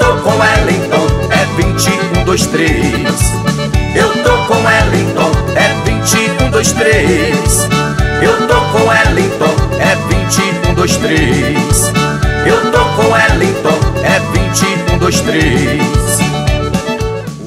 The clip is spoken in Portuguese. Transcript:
tô com Wellington, é 21, 2, 3. Eu tô com Wellington, é 21, 2, 3. Eu tô com Wellington, é 21, 2, 3. Eu tô com Wellington, é 21, 2, 3.